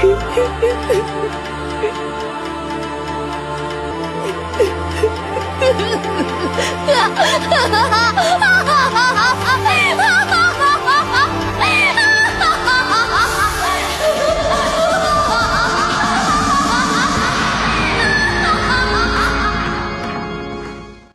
哈哈哈哈哈！